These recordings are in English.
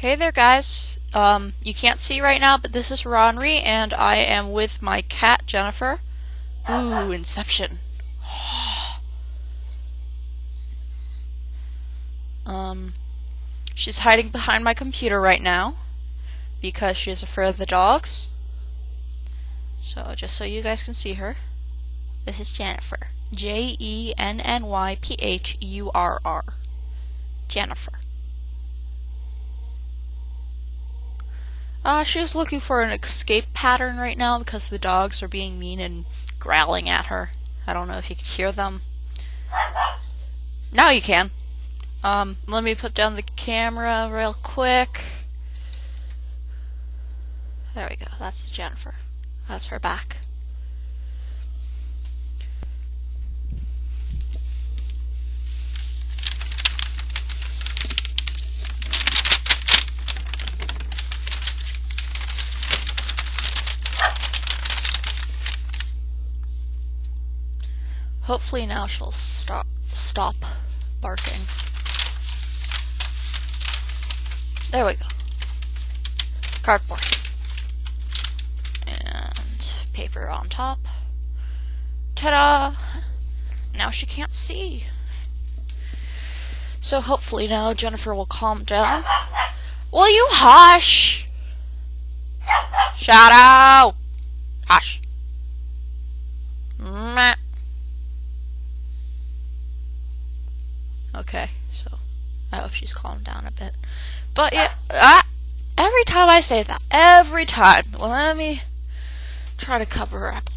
Hey there, guys. Um, you can't see right now, but this is Ronry, and I am with my cat, Jennifer. Ooh, Inception. um, she's hiding behind my computer right now because she is afraid of the dogs. So, just so you guys can see her, this is Jennifer. J E N N Y P H U R R. Jennifer. Uh, she's looking for an escape pattern right now because the dogs are being mean and growling at her. I don't know if you can hear them. Now you can. Um, let me put down the camera real quick. There we go. That's Jennifer. That's her back. Hopefully now she'll stop stop barking. There we go. Cardboard. And paper on top. Ta-da! Now she can't see. So hopefully now Jennifer will calm down. Will you hush? Shadow! Hush. Meh. Okay, so I she's calmed down a bit. But yeah, ah, every time I say that, every time. Well, let me try to cover her up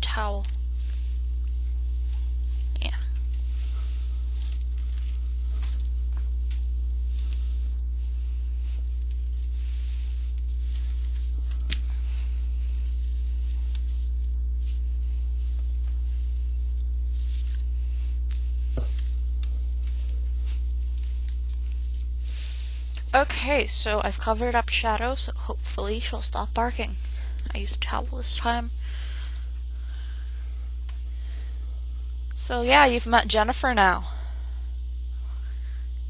towel. Yeah. Okay, so I've covered up Shadow, so hopefully she'll stop barking. I used a towel this time. So yeah, you've met Jennifer now.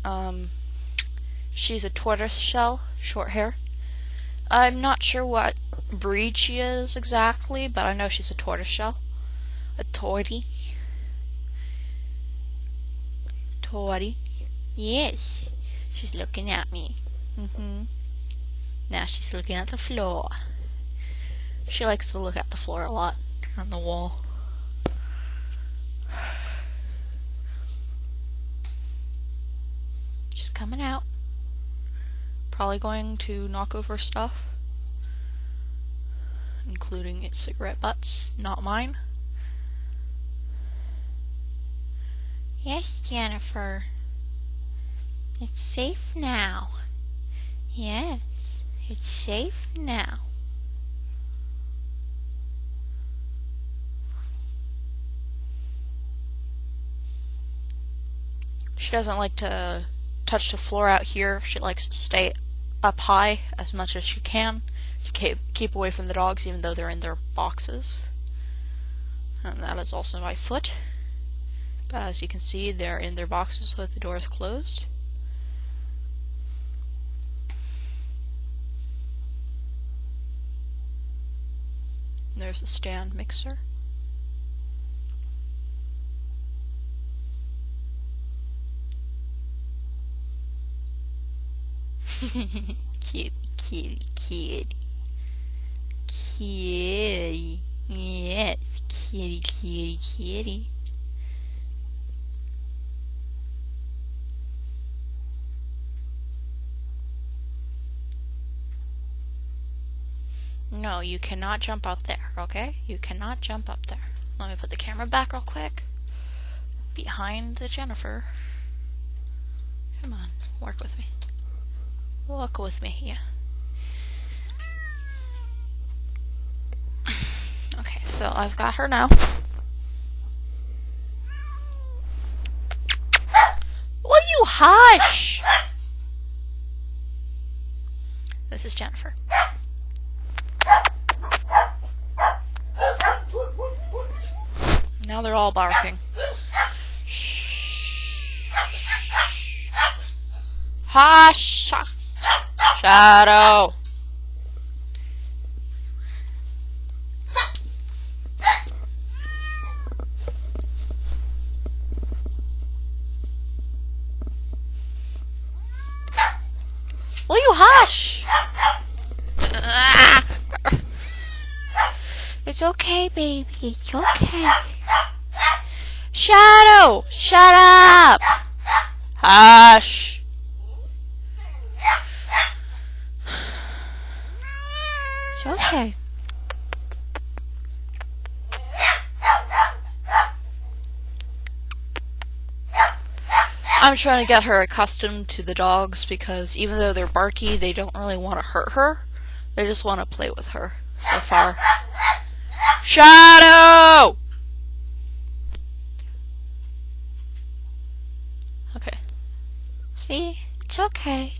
Um, she's a tortoise shell, short hair. I'm not sure what breed she is exactly, but I know she's a tortoise shell. A torty. Torty. Yes. She's looking at me. Mm-hmm. Now she's looking at the floor. She likes to look at the floor a lot on the wall. Coming out. Probably going to knock over stuff. Including its cigarette butts, not mine. Yes, Jennifer. It's safe now. Yes, it's safe now. She doesn't like to touch the floor out here. She likes to stay up high as much as she can to keep, keep away from the dogs, even though they're in their boxes. And that is also my foot. But as you can see, they're in their boxes with the doors closed. There's a stand mixer. Kitty, kitty, kitty. Kitty. Yes, kitty, kitty, kitty. No, you cannot jump up there, okay? You cannot jump up there. Let me put the camera back real quick. Behind the Jennifer. Come on. work with me. Walk with me, yeah. okay, so I've got her now. Will you hush? This is Jennifer. Now they're all barking. Hush! Shadow! Will you hush? It's okay, baby. It's okay. Shadow! Shut up! Hush! It's okay. I'm trying to get her accustomed to the dogs because even though they're barky, they don't really want to hurt her. They just want to play with her so far. Shadow! Okay. See? It's okay.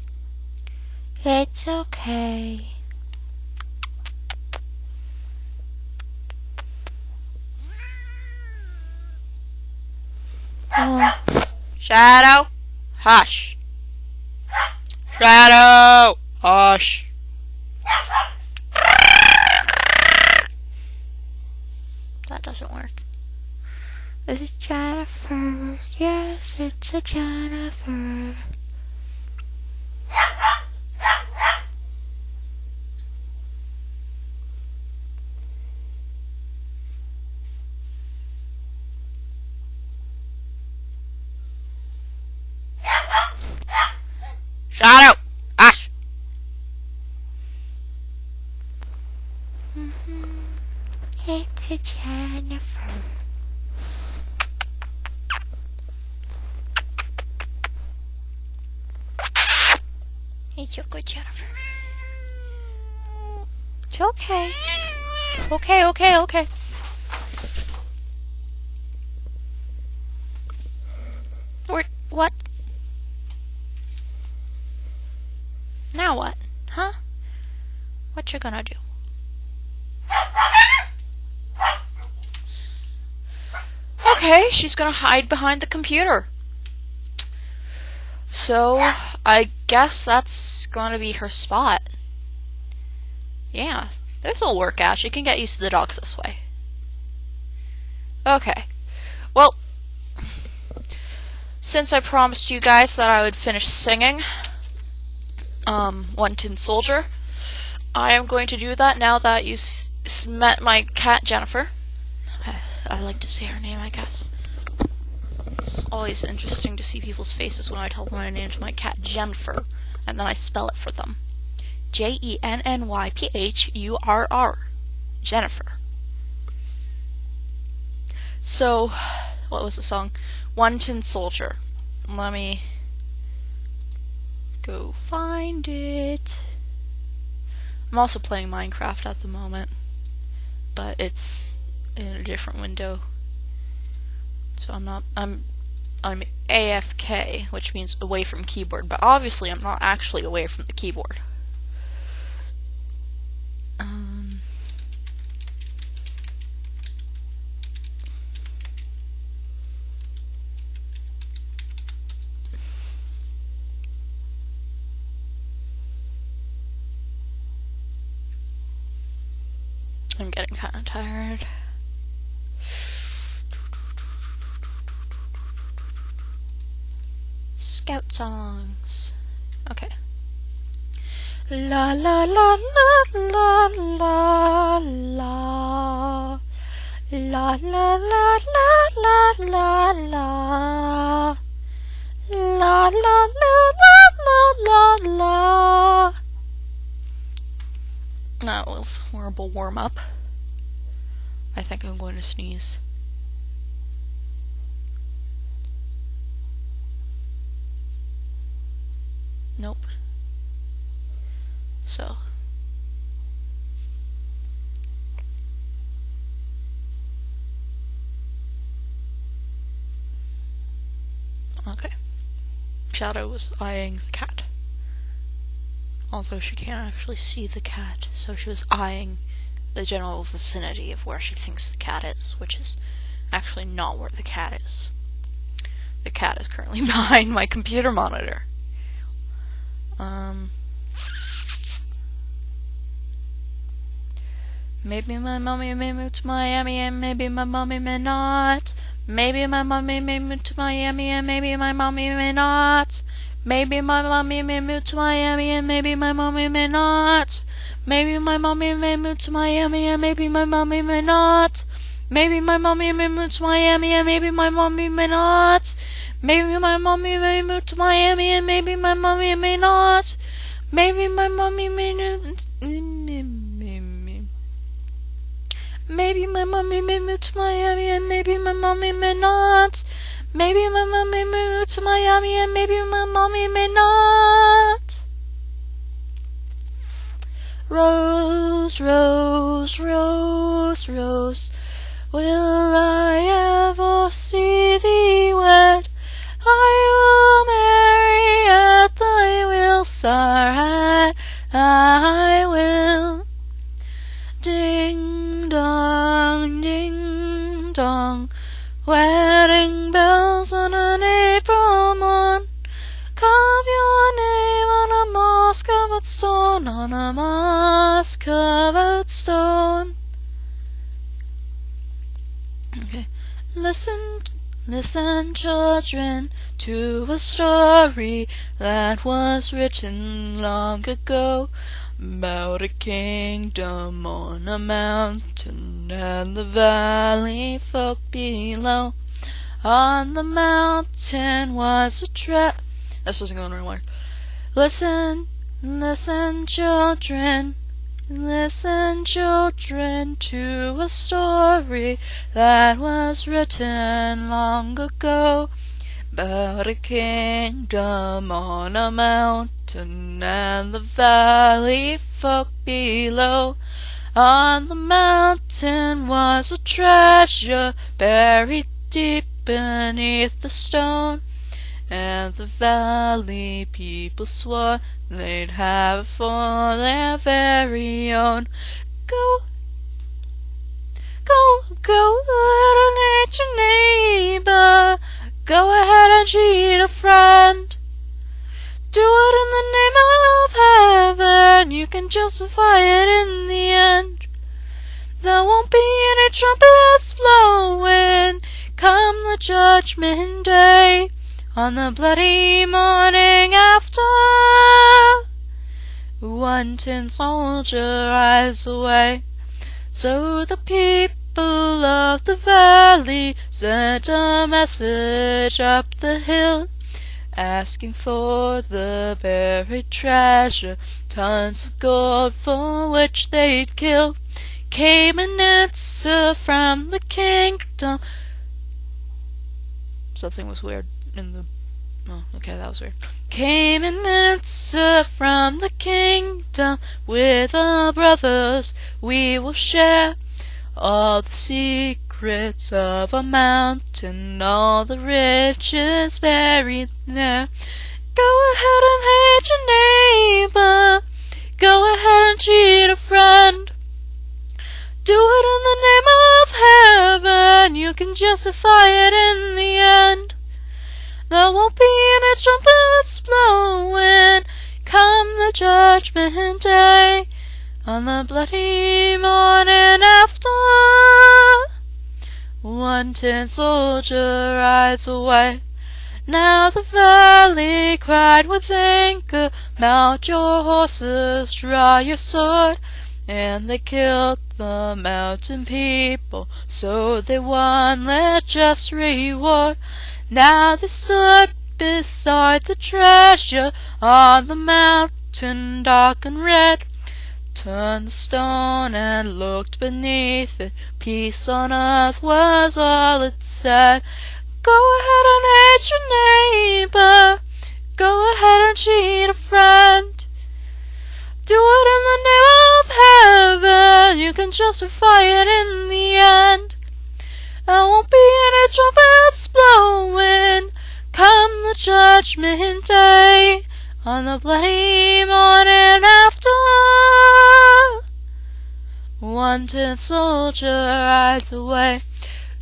It's okay. Shadow, hush. Shadow, hush. That doesn't work. Is it Jennifer. Yes, it's a Jennifer. Shadow! Hush! A Jennifer. It's a good Jennifer. It's okay. Okay, okay, okay. What? What? Now what? Huh? What you gonna do? Okay, she's gonna hide behind the computer. So, I guess that's gonna be her spot. Yeah, this'll work out. She can get used to the dogs this way. Okay. Well, since I promised you guys that I would finish singing, um, One Tin Soldier. I am going to do that now that you met my cat Jennifer. I, like to say her name, I guess. It's always interesting to see people's faces when I tell them my name to my cat Jennifer, and then I spell it for them. J E N N Y P H U R R. Jennifer. So, what was the song? One Tin Soldier. Let me go find it. I'm also playing Minecraft at the moment, but it's in a different window. So I'm not I'm I'm AFK, which means away from keyboard, but obviously I'm not actually away from the keyboard. Um I'm getting kind of tired. Scout songs. Okay. La la la la la la la. La la la la la la la. La la la la la la la. That was horrible warm up. I think I'm going to sneeze. Nope. So. Okay. Shadow was eyeing the cat. Although she can't actually see the cat, so she was eyeing the general vicinity of where she thinks the cat is, which is actually not where the cat is. The cat is currently behind my computer monitor. Um. Maybe my mommy may move to Miami and maybe my mommy may not. Maybe my mommy may move to Miami and maybe my mommy may not. Maybe my mommy may move to Miami and maybe my mommy may not. Maybe my mommy may move to Miami and maybe my mommy may not. Maybe my mommy may move to Miami and maybe my mommy may not. Maybe my mommy may move to Miami and maybe my mommy may not. Maybe my mommy may Maybe my mommy may move to Miami and maybe my mommy may not. Maybe my mommy may move to Miami and maybe my mommy may not. Rose, rose, rose, rose, will I ever see thee wed? I will marry at thy will, sire, I will. Ding dong, ding dong, wedding bells on an April morn. Carve your name on a moss covered stone, on a moss covered stone. Okay, listen, listen, children, to a story that was written long ago about a kingdom on a mountain and the valley folk below. On the mountain was a trap. This isn't going right. Listen, listen, children. Listen, children, to a story that was written long ago about a kingdom on a mountain and the valley folk below. On the mountain was a treasure buried deep beneath the stone, and the valley people swore they'd have it for their very own. Go, go, go ahead and hate your neighbor. Go ahead and cheat a friend. Do it in the name of heaven. You can justify it in the end. There won't be any trumpets blowing come the judgment day on the bloody morning after. One tin soldier rides away. So the people of the valley sent a message up the hill asking for the buried treasure, tons of gold for which they'd kill. Came an answer from the kingdom. Something was weird in the. Oh, okay, that was weird. Came an answer from the kingdom. With our brothers, we will share all the secrets of a mountain, all the riches buried there. Go ahead and hate your neighbor. Go ahead and cheat a friend. Do it in the name of heaven. You can justify it in the end. There won't be any trumpets blowing come the judgment day on the bloody morning after. One tin soldier rides away. Now the valley cried with anger, Mount your horses, draw your sword. And they killed the mountain people, so they won their just reward. Now they stood beside the treasure on the mountain dark and red. Turned the stone and looked beneath it. Peace on earth was all it said. Go ahead and hate your neighbor. Go ahead and cheat a friend. Do it in the name of heaven. You can justify it in the end. I won't be in any trumpets come the judgment day on the bloody morning after. Tin soldier rides away.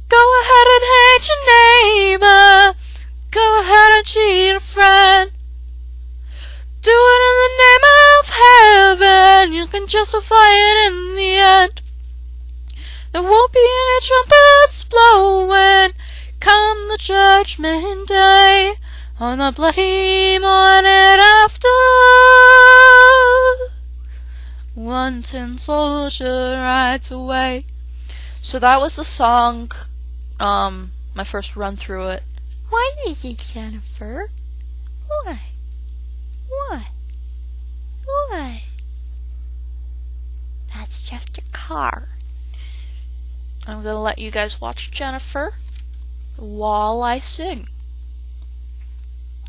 Go ahead and hate your neighbor. Go ahead and cheat a friend. Do it in the name of heaven. You can justify it in the end. There won't be any trumpets blowing come the judgment day on the bloody morning after. One tin soldier rides away. So that was the song, um, my first run through it. Why is it, Jennifer? Why? Why? Why? That's just a car. I'm gonna let you guys watch Jennifer while I sing.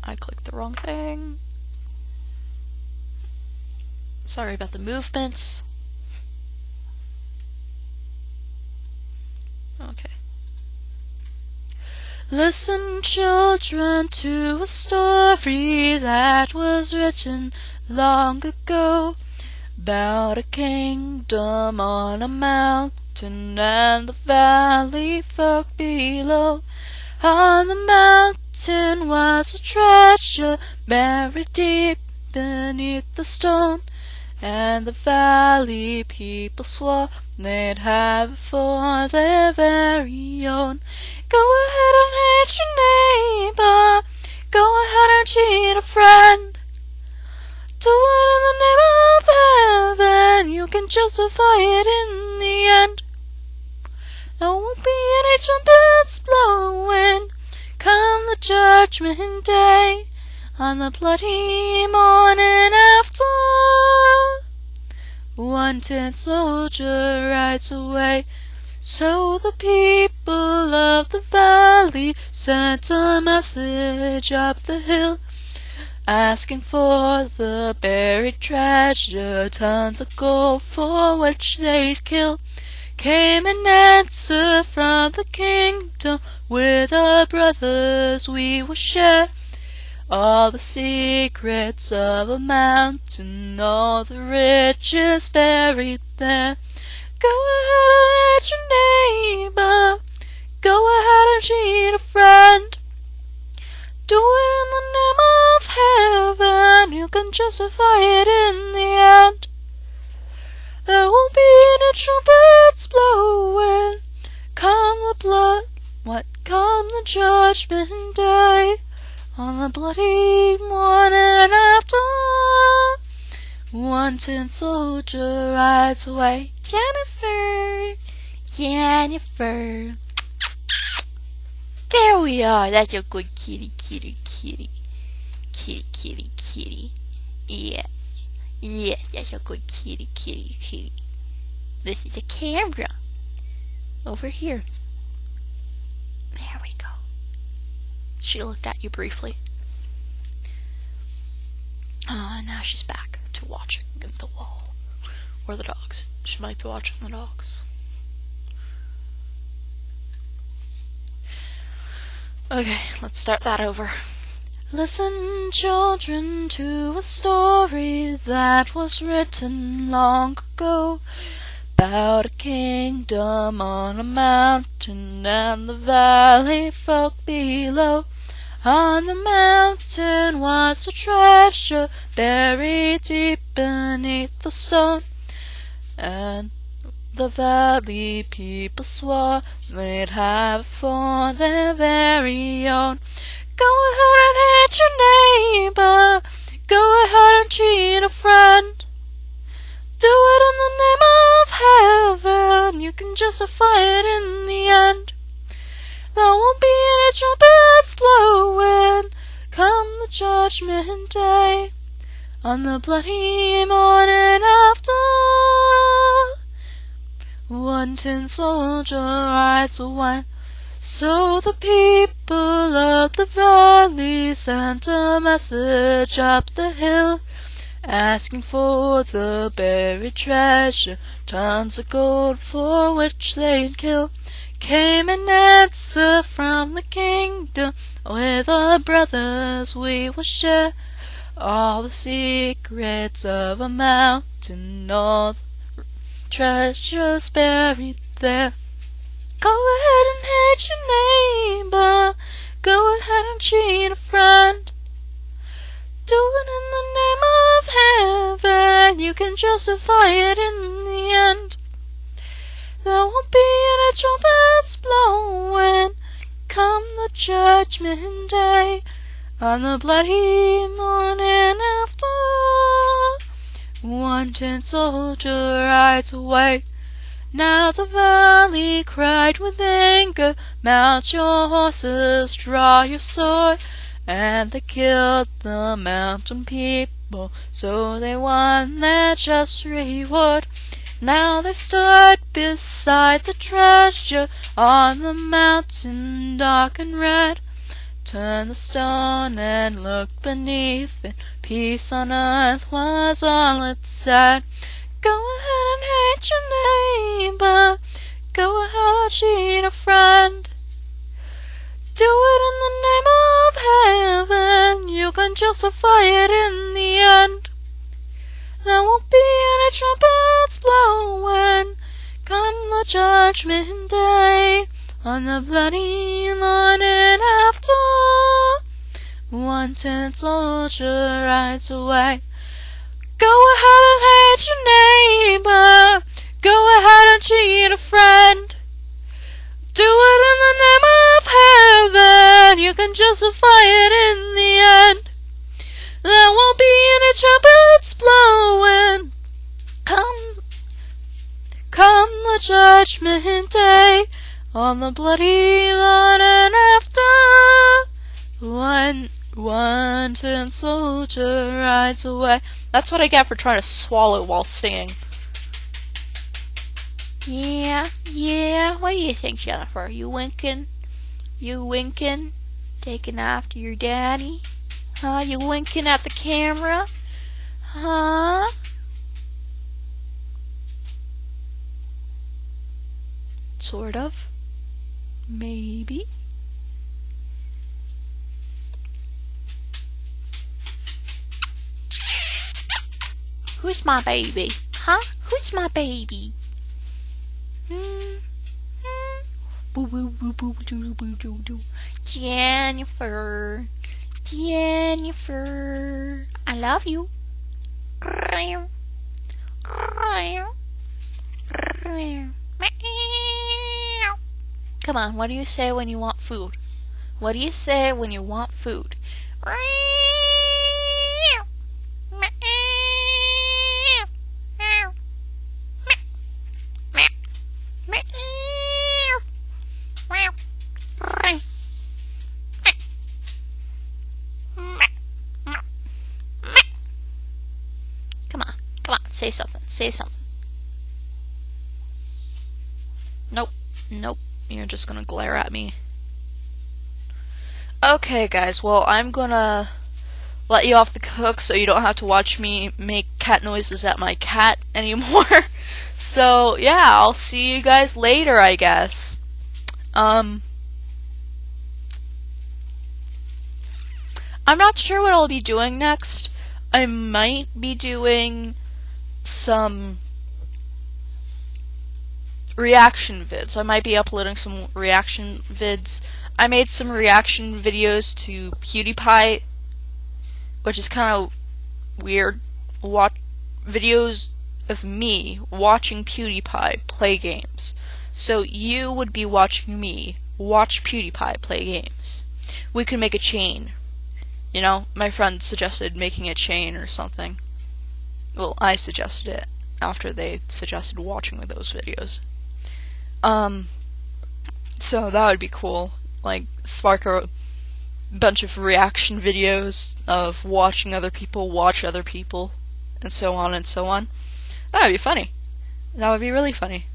I clicked the wrong thing. Sorry about the movements. Okay. Listen, children, to a story that was written long ago about a kingdom on a mountain and the valley folk below. On the mountain was a treasure buried deep beneath the stone, and the valley people swore they'd have it for their very own. Go ahead and hate your neighbor. Go ahead and cheat a friend. Do it in the name of heaven. You can justify it in the end. There won't be any trumpets blowing come the judgment day on the bloody morning after. One tin soldier rides away. So the people of the valley sent a message up the hill, asking for the buried treasure, tons of gold for which they'd kill. Came an answer from the kingdom, with our brothers we will share. All the secrets of a mountain, all the riches buried there. Go ahead and hate your neighbor. Go ahead and cheat a friend. Do it in the name of heaven. You can justify it in the end. There won't be any trumpets blowing. Come the blood, what? Come the judgment day. On the bloody morning after. One tin soldier rides away. Jennifer! Jennifer! There we are. That's a good kitty, kitty, kitty. Kitty, kitty, kitty. Yes. Yes, that's a good kitty, kitty, kitty. This is a camera. Over here. There we go. She looked at you briefly. Uh, now she's back to watching the wall. Or the dogs. She might be watching the dogs. Okay, let's start that over. Listen, children, to a story that was written long ago about a kingdom on a mountain and the valley folk below. On the mountain was a treasure buried deep beneath the stone, and the valley people swore they'd have for their very own. Go ahead and hate your neighbor. Go ahead and cheat a friend. Do it in the name of heaven. You can justify it in the end. There won't be any trumpets blowing come the judgment day on the bloody morning after. One tin soldier rides away. So the people of the valley sent a message up the hill asking for the buried treasure, tons of gold for which they'd kill. Came an answer from the kingdom, with our brothers we will share all the secrets of a mountain, all the treasures buried there. Go ahead and hate your neighbor, go ahead and cheat a friend. Do it in the name of heaven, you can justify it in the end. There won't be any trumpets blowing come the judgment day on the bloody morning after. One tin soldier rides away. Now the valley cried with anger, Mount your horses, draw your sword. And they killed the mountain people, so they won their just reward. Now they stood beside the treasure on the mountain dark and red. Turned the stone and looked beneath it. Peace on earth was all it said. Go ahead and hate your neighbor. Go ahead and cheat a friend. Do it You can justify it in the end. There won't be any trumpets blowing come the judgment day on the bloody morning after. One tin soldier rides away. Go ahead and hate your neighbor. Go ahead and cheat a friend. Do it in the name of heaven. You can justify it in the end. There won't be any trumpets blowing. Come, come the judgment day on the bloody morning after. One, one tin soldier rides away. That's what I get for trying to swallow while singing. Yeah, yeah. What do you think, Jennifer? You winking? You winking? Taking after your daddy? Huh? You winking at the camera? Huh? Sort of. Maybe. Who's my baby? Huh? Who's my baby? Jennifer. Jennifer. I love you. Come on, what do you say when you want food? What do you say when you want food? Come on, come on, say something. Nope. Nope. You're just gonna glare at me. Okay, guys, well, I'm gonna let you off the hook so you don't have to watch me make cat noises at my cat anymore. so, yeah, I'll see you guys later, I guess. Um. I'm not sure what I'll be doing next. I might be doing some reaction vids. I might be uploading some reaction vids. I made some reaction videos to PewDiePie, which is kind of weird. Watch videos of me watching PewDiePie play games. So you would be watching me watch PewDiePie play games. We could make a chain. You know, my friend suggested making a chain or something. Well, I suggested it after they suggested watching those videos. Um, so that would be cool. Like, spark a bunch of reaction videos of watching other people watch other people, and so on and so on. That would be funny. That would be really funny.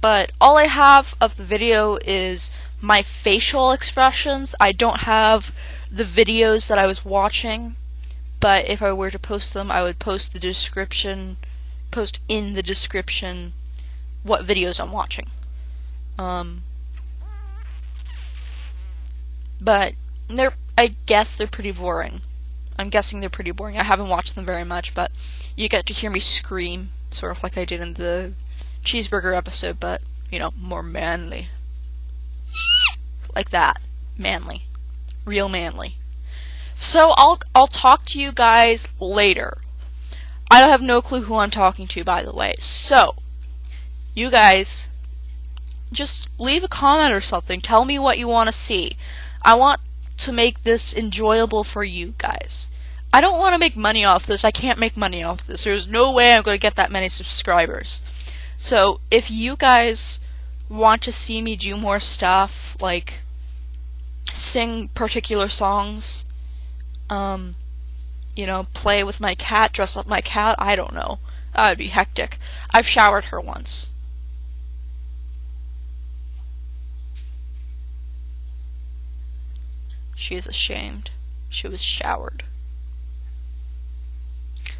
but all I have of the video is my facial expressions. I don't have the videos that I was watching, but if I were to post them, I would post the description, post in the description what videos I'm watching. Um, but they're, I guess they're pretty boring. I'm guessing they're pretty boring. I haven't watched them very much, but you get to hear me scream, sort of like I did in the cheeseburger episode, but, you know, more manly. Like that. Manly. Real manly. So I'll I'll talk to you guys later. I don't have no clue who I'm talking to by the way. So, you guys just leave a comment or something. Tell me what you want to see. I want to make this enjoyable for you guys. I don't want to make money off this. I can't make money off this. There's no way I'm going to get that many subscribers. So, if you guys want to see me do more stuff, like sing particular songs, um, you know, play with my cat, dress up my cat, I don't know. That would be hectic. I've showered her once. She is ashamed. She was showered.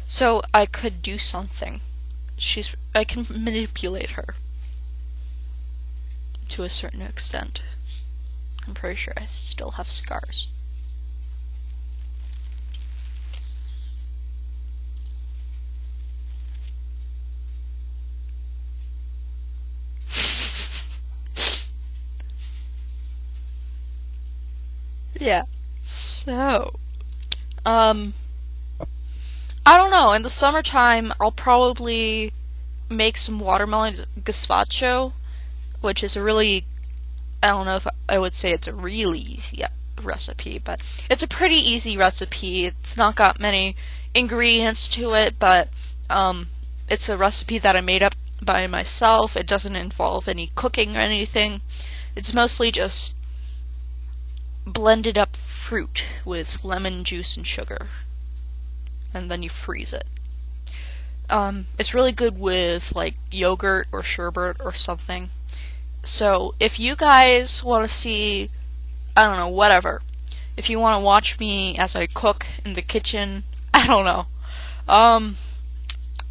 So I could do something. She's I can manipulate her to a certain extent. I'm pretty sure I still have scars. Yeah. So, um, I don't know. In the summertime, I'll probably make some watermelon gazpacho, which is a really, I don't know if I would say it's a really easy recipe, but it's a pretty easy recipe. It's not got many ingredients to it, but um, it's a recipe that I made up by myself. It doesn't involve any cooking or anything. It's mostly just blended up fruit with lemon juice and sugar and then you freeze it. Um, it's really good with like yogurt or sherbet or something. So if you guys want to see, I don't know, whatever. If you want to watch me as I cook in the kitchen, I don't know. Um,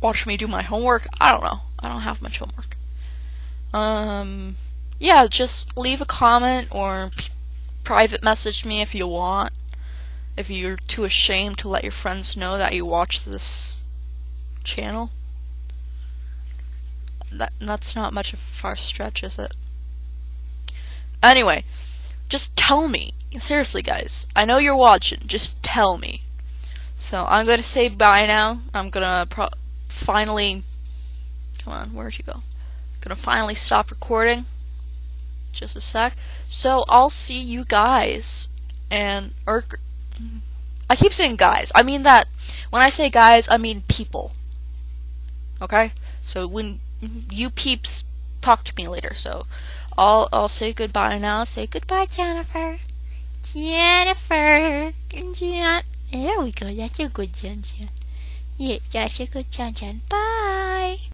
watch me do my homework. I don't know. I don't have much homework. Um, yeah, just leave a comment or private message me if you want if you're too ashamed to let your friends know that you watch this channel. That that's not much of a far stretch, is it? Anyway, just tell me. Seriously, guys. I know you're watching. Just tell me. So I'm gonna say bye now. I'm gonna pro- finally. Come on, where'd you go? Gonna finally stop recording. Just a sec. So I'll see you guys and or I keep saying guys. I mean that when I say guys, I mean people. Okay? So when you peeps talk to me later, so I'll I'll say goodbye now. Say goodbye, Jennifer. Jennifer. Jen. There we go. That's a good Jen. Yeah, that's a good Jen. Bye.